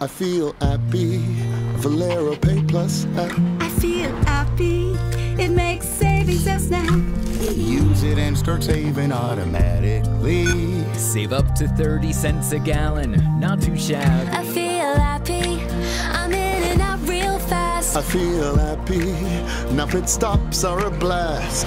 I feel happy. Valero Pay Plus app. I feel happy. It makes savings us now. Use it and start saving automatically. Save up to 30 cents a gallon, not too shabby. I feel happy. I'm in and out real fast. I feel happy. Now pit stops are a blast.